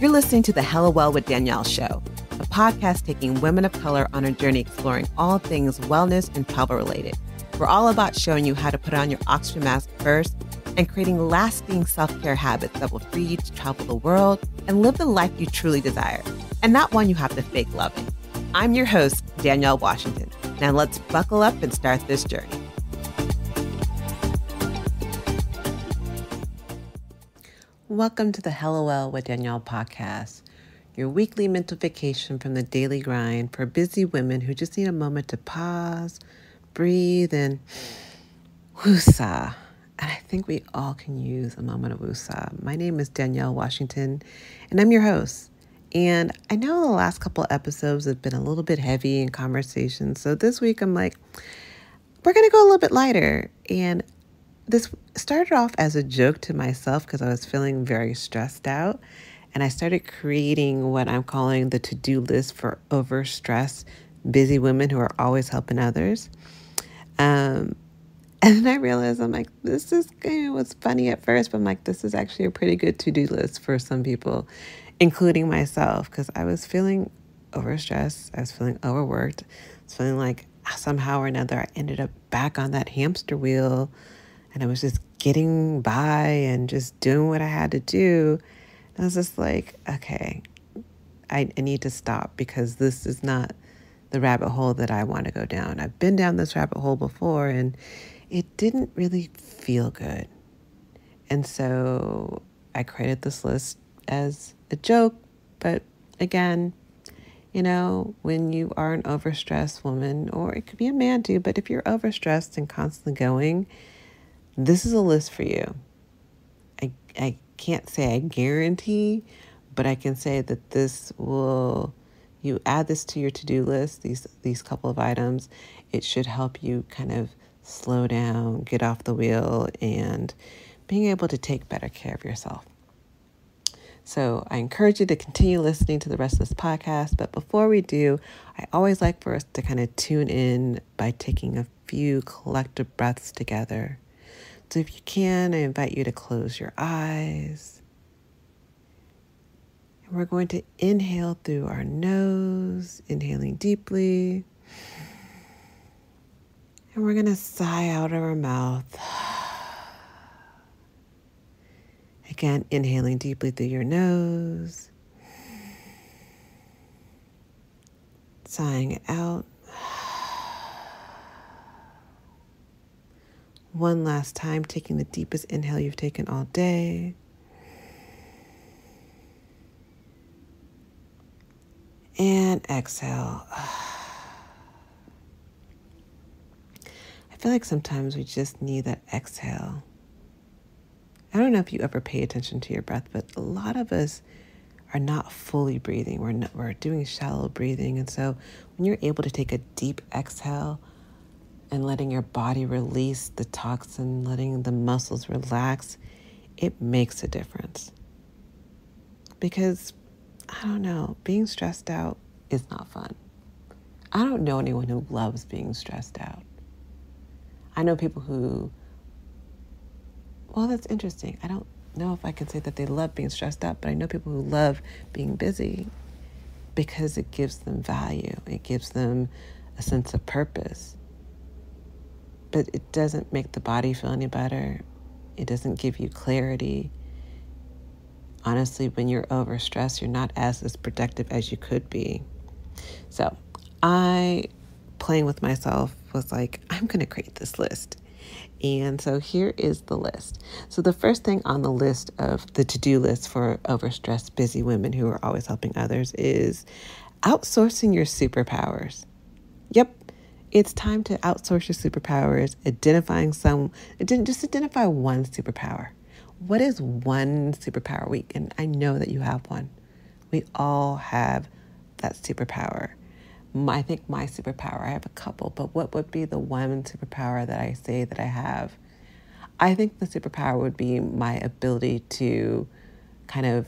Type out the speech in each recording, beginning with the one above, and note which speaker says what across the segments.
Speaker 1: You're listening to the Hella Well with Danielle show, a podcast taking women of color on a journey exploring all things wellness and travel related. We're all about showing you how to put on your oxygen mask first and creating lasting self care habits that will free you to travel the world and live the life you truly desire, and not one you have to fake loving. I'm your host, Danielle Washington. Now let's buckle up and start this journey. Welcome to the Hella Well with Danielle podcast, your weekly mental vacation from the daily grind for busy women who just need a moment to pause, breathe, and woosah. And I think we all can use a moment of woosah. My name is Danielle Washington, and I'm your host. And I know the last couple episodes have been a little bit heavy in conversation. So this week I'm like, we're going to go a little bit lighter. And this started off as a joke to myself because I was feeling very stressed out. And I started creating what I'm calling the to do list for overstressed, busy women who are always helping others. Um, and then I realized I'm like, this is of was funny at first, but I'm like, this is actually a pretty good to do list for some people, including myself, because I was feeling overstressed. I was feeling overworked. I was feeling like somehow or another I ended up back on that hamster wheel and I was just getting by and just doing what I had to do. And I was just like, okay, I, I need to stop because this is not the rabbit hole that I want to go down. I've been down this rabbit hole before and it didn't really feel good. And so I created this list as a joke, but again, you know, when you are an overstressed woman, or it could be a man too, but if you're overstressed and constantly going, this is a list for you. I, I can't say I guarantee, but I can say that this will, you add this to your to do list, these, these couple of items, it should help you kind of slow down, get off the wheel, and being able to take better care of yourself. So I encourage you to continue listening to the rest of this podcast. But before we do, I always like for us to kind of tune in by taking a few collective breaths together. So if you can, I invite you to close your eyes. And we're going to inhale through our nose, inhaling deeply. And we're going to sigh out of our mouth. Again, inhaling deeply through your nose, sighing out. One last time, taking the deepest inhale you've taken all day. And exhale. I feel like sometimes we just need that exhale. I don't know if you ever pay attention to your breath, but a lot of us are not fully breathing. We're not, we're doing shallow breathing, and so when you're able to take a deep exhale, and letting your body release the toxin, letting the muscles relax, it makes a difference. Because I don't know, being stressed out is not fun. I don't know anyone who loves being stressed out. I know people who, well, that's interesting. I don't know if I can say that they love being stressed out, but I know people who love being busy because it gives them value, it gives them a sense of purpose but it doesn't make the body feel any better. It doesn't give you clarity. Honestly, when you're overstressed, you're not as as productive as you could be. So, I playing with myself was like, I'm going to create this list. And so here is the list. So the first thing on the list of the to-do list for overstressed busy women who are always helping others is outsourcing your superpowers. Yep, it's time to outsource your superpowers, identifying some, just identify one superpower. What is one superpower we, and I know that you have one. We all have that superpower. I think my superpower, I have a couple, but what would be the one superpower that I say that I have? I think the superpower would be my ability to kind of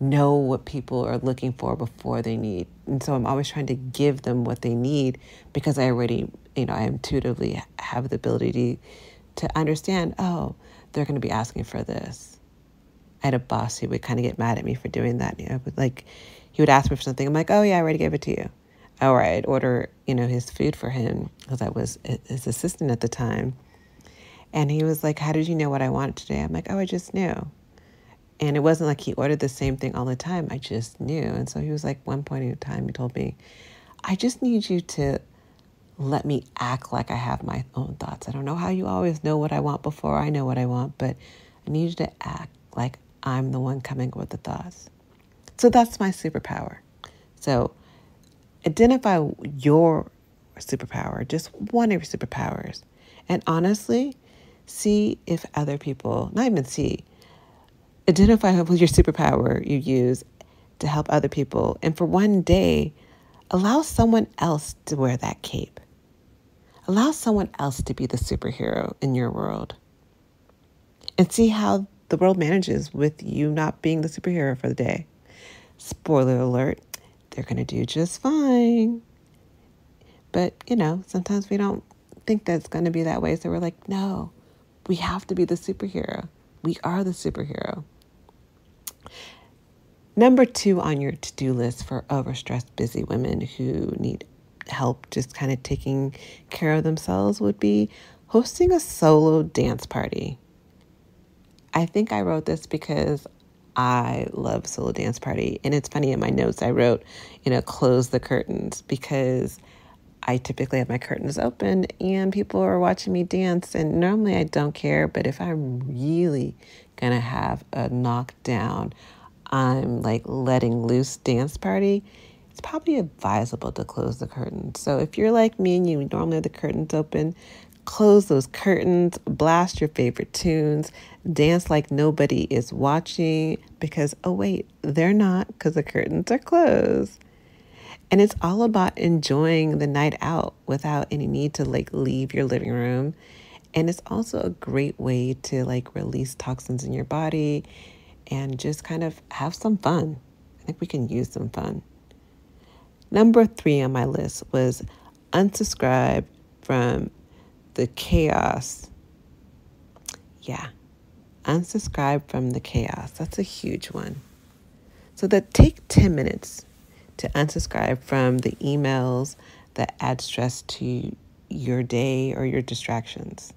Speaker 1: know what people are looking for before they need. And so I'm always trying to give them what they need because I already, you know, I intuitively have the ability to, to understand, oh, they're going to be asking for this. I had a boss who would kind of get mad at me for doing that. You know, like he would ask me for something. I'm like, oh yeah, I already gave it to you. Or I'd order, you know, his food for him because I was his assistant at the time. And he was like, how did you know what I wanted today? I'm like, oh, I just knew. And it wasn't like he ordered the same thing all the time. I just knew. And so he was like, one point in time, he told me, I just need you to let me act like I have my own thoughts. I don't know how you always know what I want before I know what I want, but I need you to act like I'm the one coming with the thoughts. So that's my superpower. So identify your superpower, just one of your superpowers. And honestly, see if other people, not even see, identify with your superpower you use to help other people. And for one day, allow someone else to wear that cape. Allow someone else to be the superhero in your world. And see how the world manages with you not being the superhero for the day. Spoiler alert, they're going to do just fine. But, you know, sometimes we don't think that's going to be that way. So we're like, no, we have to be the superhero. We are the superhero. Number two on your to do list for overstressed, busy women who need help just kind of taking care of themselves would be hosting a solo dance party. I think I wrote this because I love solo dance party. And it's funny in my notes I wrote, you know, close the curtains because I typically have my curtains open and people are watching me dance. And normally I don't care, but if I'm really gonna have a knockdown, I'm like letting loose dance party, it's probably advisable to close the curtains. So if you're like me and you normally have the curtains open, close those curtains, blast your favorite tunes, dance like nobody is watching because, oh, wait, they're not because the curtains are closed. And it's all about enjoying the night out without any need to like leave your living room. And it's also a great way to like release toxins in your body and just kind of have some fun. I think we can use some fun. Number three on my list was unsubscribe from the chaos. Yeah, unsubscribe from the chaos. That's a huge one. So that take 10 minutes to unsubscribe from the emails that add stress to your day or your distractions.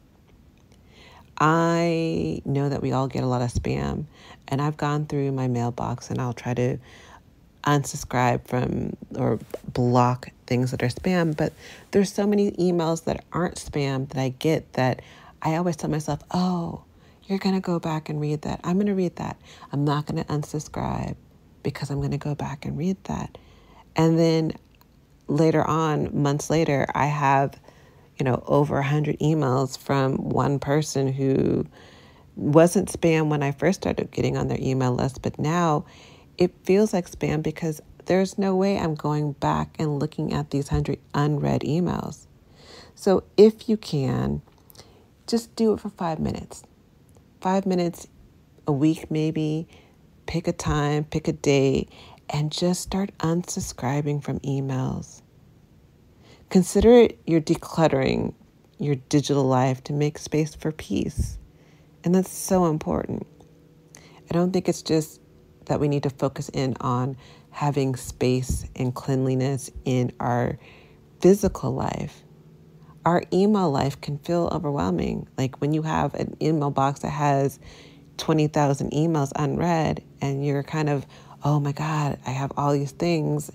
Speaker 1: I know that we all get a lot of spam, and I've gone through my mailbox and I'll try to unsubscribe from or block things that are spam. But there's so many emails that aren't spam that I get that I always tell myself, oh, you're going to go back and read that. I'm going to read that. I'm not going to unsubscribe because I'm going to go back and read that. And then later on, months later, I have, you know, over 100 emails from one person who wasn't spam when I first started getting on their email list, but now it feels like spam because there's no way I'm going back and looking at these 100 unread emails. So if you can, just do it for five minutes five minutes a week, maybe. Pick a time, pick a day, and just start unsubscribing from emails. Consider you're decluttering your digital life to make space for peace. And that's so important. I don't think it's just that we need to focus in on having space and cleanliness in our physical life our email life can feel overwhelming. Like when you have an email box that has 20,000 emails unread and you're kind of, oh my God, I have all these things.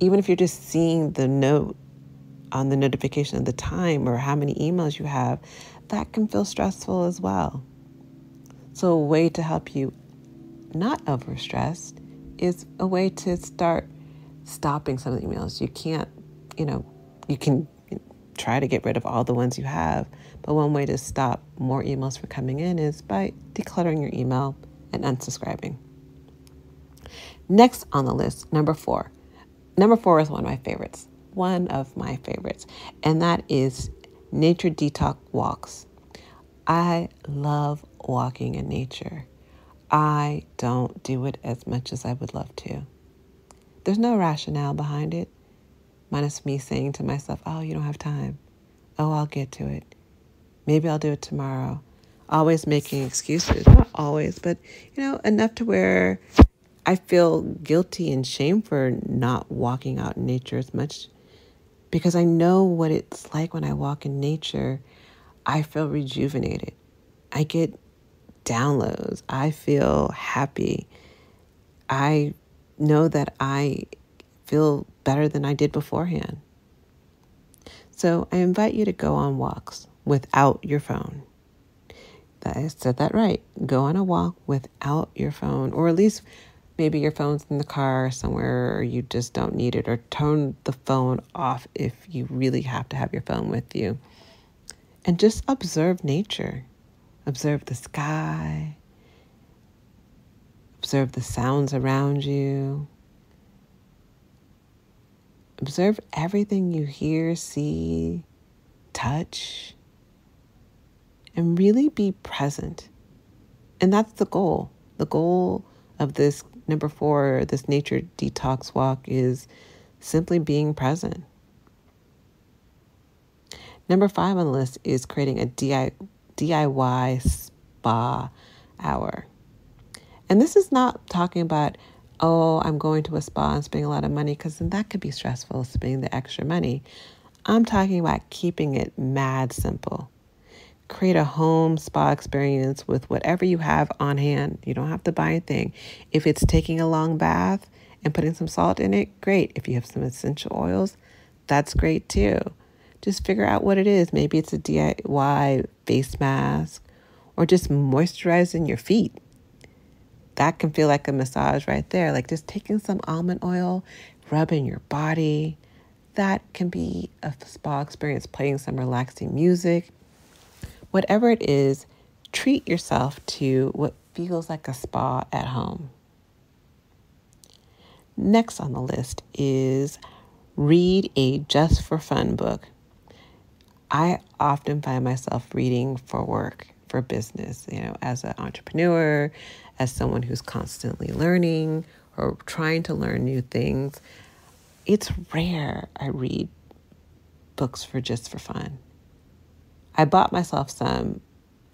Speaker 1: Even if you're just seeing the note on the notification of the time or how many emails you have, that can feel stressful as well. So, a way to help you not overstressed is a way to start stopping some of the emails. You can't, you know, you can try to get rid of all the ones you have. But one way to stop more emails from coming in is by decluttering your email and unsubscribing. Next on the list, number four. Number four is one of my favorites, one of my favorites, and that is nature detox walks. I love walking in nature. I don't do it as much as I would love to. There's no rationale behind it minus me saying to myself, oh, you don't have time. Oh, I'll get to it. Maybe I'll do it tomorrow. Always making excuses. Not always, but you know, enough to where I feel guilty and shame for not walking out in nature as much because I know what it's like when I walk in nature. I feel rejuvenated. I get downloads. I feel happy. I know that I feel better than I did beforehand. So I invite you to go on walks without your phone. I said that right. Go on a walk without your phone, or at least maybe your phone's in the car somewhere or you just don't need it, or turn the phone off if you really have to have your phone with you. And just observe nature. Observe the sky. Observe the sounds around you. Observe everything you hear, see, touch, and really be present. And that's the goal. The goal of this number four, this nature detox walk, is simply being present. Number five on the list is creating a DIY spa hour. And this is not talking about, oh, I'm going to a spa and spending a lot of money, because then that could be stressful, spending the extra money. I'm talking about keeping it mad simple. Create a home spa experience with whatever you have on hand. You don't have to buy anything. If it's taking a long bath and putting some salt in it, great. If you have some essential oils, that's great too. Just figure out what it is. Maybe it's a DIY face mask or just moisturizing your feet. That can feel like a massage right there. Like just taking some almond oil, rubbing your body. That can be a spa experience, playing some relaxing music Whatever it is, treat yourself to what feels like a spa at home. Next on the list is read a just for fun book. I often find myself reading for work, for business, you know, as an entrepreneur, as someone who's constantly learning or trying to learn new things. It's rare I read books for just for fun. I bought myself some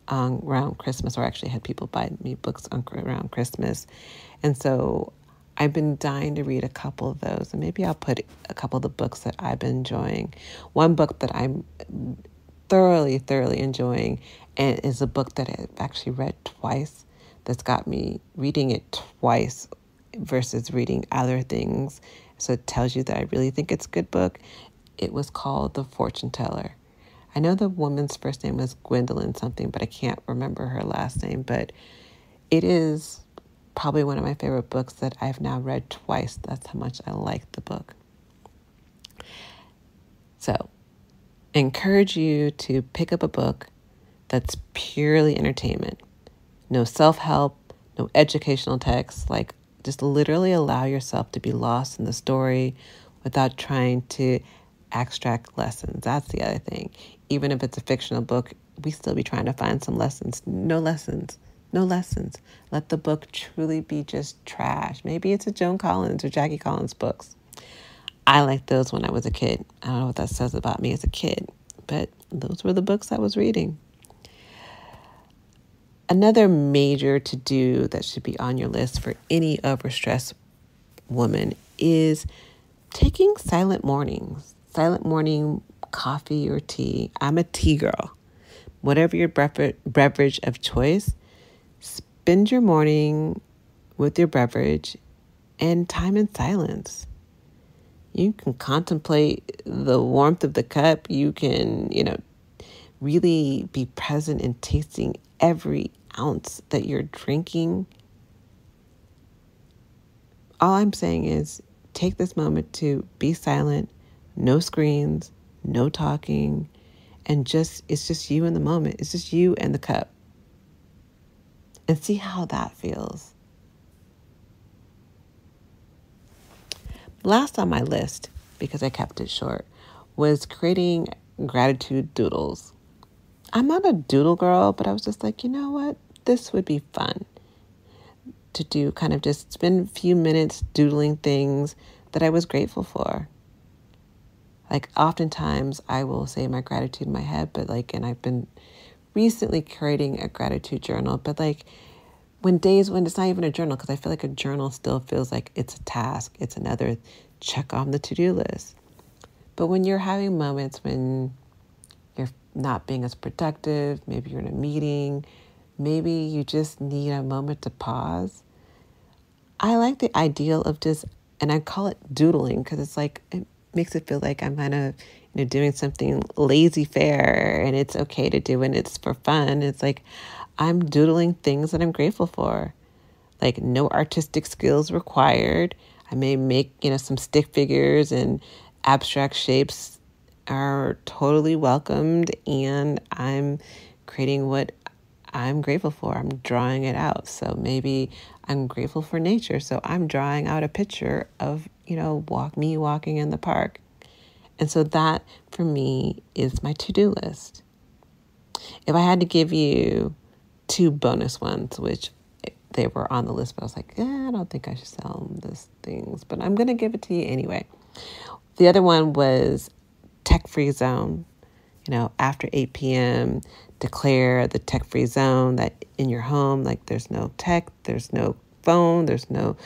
Speaker 1: um, around Christmas, or actually had people buy me books on, around Christmas. And so I've been dying to read a couple of those, and maybe I'll put a couple of the books that I've been enjoying. One book that I'm thoroughly, thoroughly enjoying, and is a book that I've actually read twice. That's got me reading it twice versus reading other things. So it tells you that I really think it's a good book. It was called The Fortune Teller I know the woman's first name was Gwendolyn something, but I can't remember her last name. But it is probably one of my favorite books that I've now read twice. That's how much I like the book. So, encourage you to pick up a book that's purely entertainment. No self help, no educational text. Like, just literally allow yourself to be lost in the story without trying to extract lessons. That's the other thing even if it's a fictional book, we still be trying to find some lessons. No lessons. No lessons. Let the book truly be just trash. Maybe it's a Joan Collins or Jackie Collins books. I liked those when I was a kid. I don't know what that says about me as a kid, but those were the books I was reading. Another major to do that should be on your list for any overstressed woman is taking silent mornings. Silent morning coffee or tea. I'm a tea girl. Whatever your beverage of choice, spend your morning with your beverage and time in silence. You can contemplate the warmth of the cup. You can, you know, really be present in tasting every ounce that you're drinking. All I'm saying is take this moment to be silent, no screens, no talking, and just it's just you in the moment. It's just you and the cup. And see how that feels. Last on my list, because I kept it short, was creating gratitude doodles. I'm not a doodle girl, but I was just like, you know what? This would be fun to do, kind of just spend a few minutes doodling things that I was grateful for like oftentimes I will say my gratitude in my head, but like, and I've been recently creating a gratitude journal, but like when days when it's not even a journal, because I feel like a journal still feels like it's a task, it's another check on the to do list. But when you're having moments when you're not being as productive, maybe you're in a meeting, maybe you just need a moment to pause. I like the ideal of just, and I call it doodling because it's like, it makes it feel like I'm kind of, you know, doing something lazy fair and it's okay to do and it's for fun. It's like I'm doodling things that I'm grateful for. Like no artistic skills required. I may make, you know, some stick figures and abstract shapes are totally welcomed and I'm creating what I'm grateful for. I'm drawing it out. So maybe I'm grateful for nature. So I'm drawing out a picture of, you know, walk me walking in the park. And so that for me is my to-do list. If I had to give you two bonus ones, which they were on the list, but I was like, eh, I don't think I should sell these things, but I'm going to give it to you anyway. The other one was tech free zone. You know, after 8 p.m., declare the tech free zone that in your home, like there's no tech, there's no phone, there's no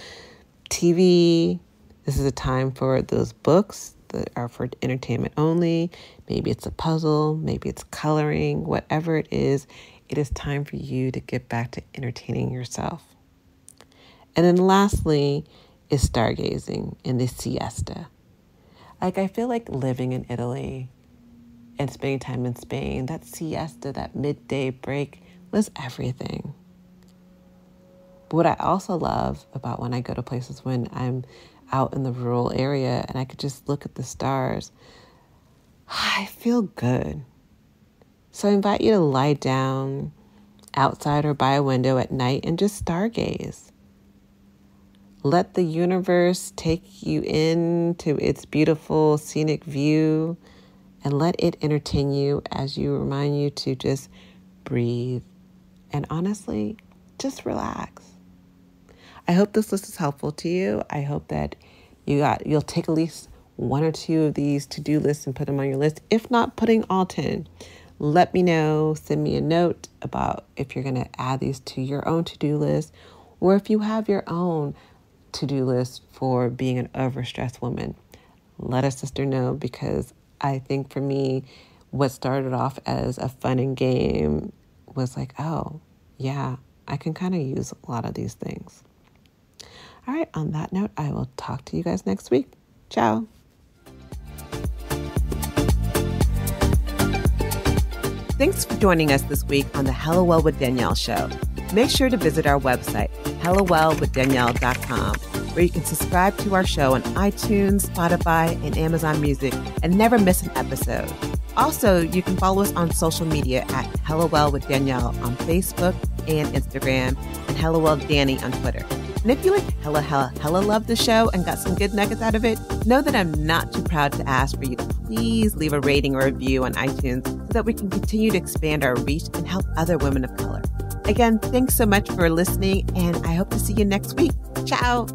Speaker 1: TV. This is a time for those books that are for entertainment only. Maybe it's a puzzle, maybe it's coloring, whatever it is, it is time for you to get back to entertaining yourself. And then lastly is stargazing and the siesta. Like, I feel like living in Italy and spending time in Spain, that siesta, that midday break was everything. But what I also love about when I go to places when I'm out in the rural area and I could just look at the stars, I feel good. So I invite you to lie down outside or by a window at night and just stargaze. Let the universe take you into its beautiful scenic view and let it entertain you as you remind you to just breathe and honestly, just relax. I hope this list is helpful to you. I hope that you got you'll take at least one or two of these to-do lists and put them on your list. If not, putting all 10. Let me know, send me a note about if you're going to add these to your own to-do list or if you have your own to do list for being an overstressed woman. Let a sister know because I think for me, what started off as a fun and game was like, oh, yeah, I can kind of use a lot of these things. All right, on that note, I will talk to you guys next week. Ciao. Thanks for joining us this week on the Hella Well with Danielle show. Make sure to visit our website, hellawellwithdanielle.com, where you can subscribe to our show on iTunes, Spotify, and Amazon Music and never miss an episode. Also, you can follow us on social media at Hella Well with Danielle on Facebook and Instagram, and Hella Well Dani on Twitter. And if you like hella, hella, hella love the show and got some good nuggets out of it, know that I'm not too proud to ask for you to please leave a rating or a review on iTunes so that we can continue to expand our reach and help other women of color. Again, thanks so much for listening, and I hope to see you next week. Ciao.